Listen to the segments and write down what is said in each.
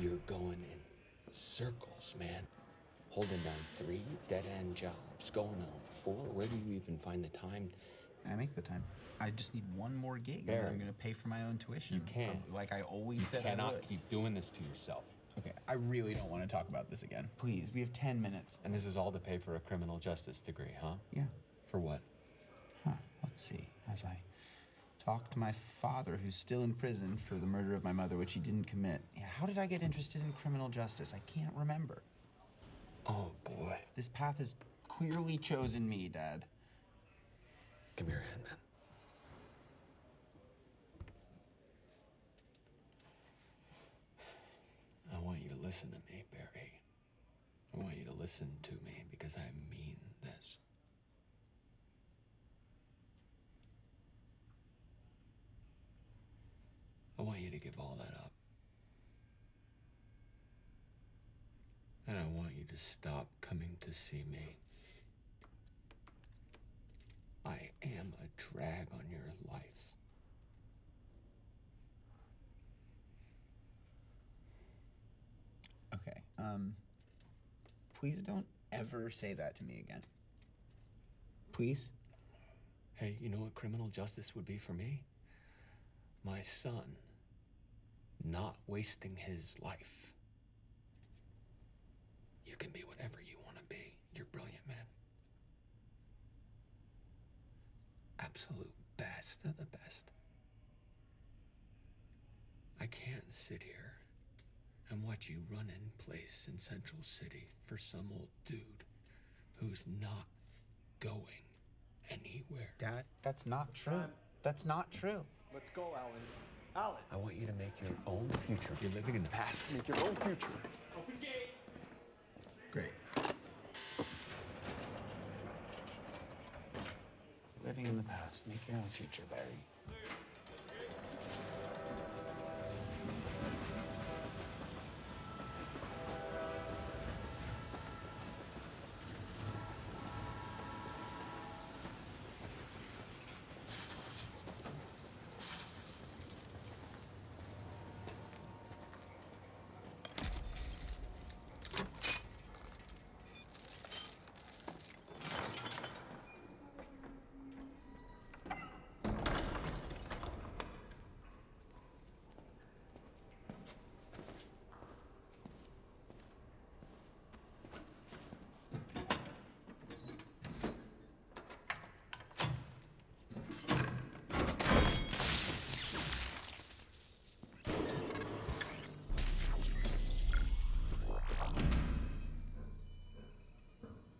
You're going in circles, man. Holding down three dead end jobs, going on four. Where do you even find the time? I make the time. I just need one more gig, and then I'm gonna pay for my own tuition. You can't. Like I always You said I cannot would. keep doing this to yourself. Okay, I really don't want to talk about this again. Please, we have 10 minutes. And this is all to pay for a criminal justice degree, huh? Yeah. For what? Huh. Let's see. As I talk to my father, who's still in prison for the murder of my mother, which he didn't commit. Yeah, how did I get interested in criminal justice? I can't remember. Oh boy. This path has clearly chosen me, Dad. Give me your hand, man. I want you to listen to me, Barry. I want you to listen to me because I mean this. I want you to give all that up. And I want you to stop coming to see me. I am a drag on your life. Okay. Um. Please don't ever say that to me again. Please? Hey, you know what criminal justice would be for me? My son not wasting his life. You can be whatever you want to be. You're brilliant, man. Absolute best of the best. I can't sit here and watch you run in place in Central City for some old dude who's not going anywhere. Dad, that's not true. That's not true. Let's go, Allen. Allen, I want you to make your own future. You're living in the past. make your own future. Open gate. Great. Living in the past, make your own future, Barry.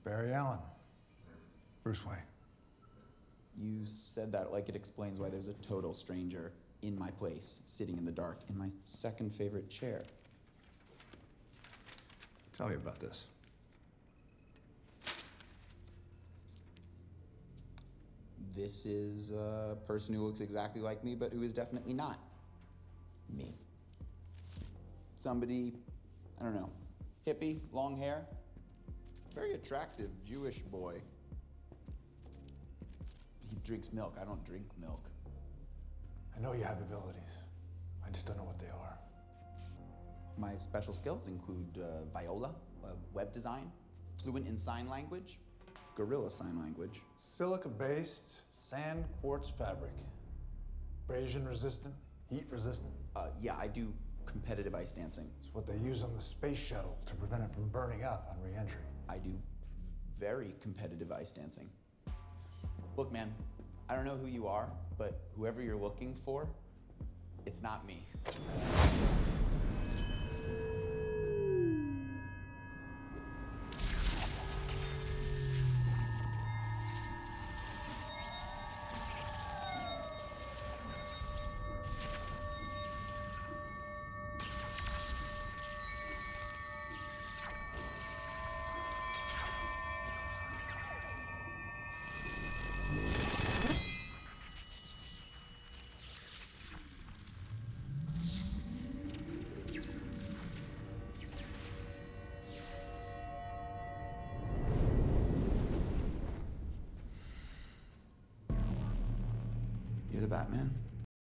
Barry Allen. Bruce Wayne. You said that like it explains why there's a total stranger in my place, sitting in the dark, in my second favorite chair. Tell me about this. This is a person who looks exactly like me, but who is definitely not me. Somebody, I don't know, hippie, long hair, very attractive Jewish boy. He drinks milk. I don't drink milk. I know you have abilities. I just don't know what they are. My special skills include uh, viola, uh, web design, fluent in sign language, gorilla sign language. Silica based sand quartz fabric. Abrasion resistant, heat resistant. Uh, yeah, I do competitive ice dancing. It's what they use on the space shuttle to prevent it from burning up on re entry. I do very competitive ice dancing. Look, man, I don't know who you are, but whoever you're looking for, it's not me. Batman?